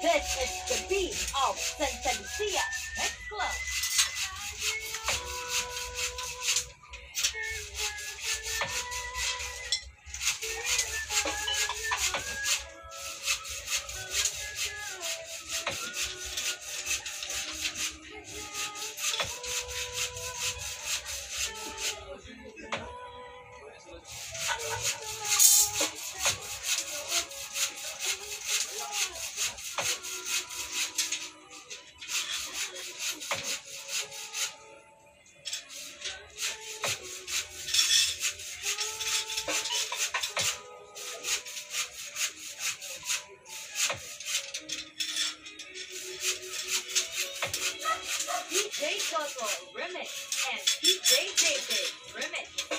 This is the beat of Santa Lucia. Toto Remix and PJ Remix.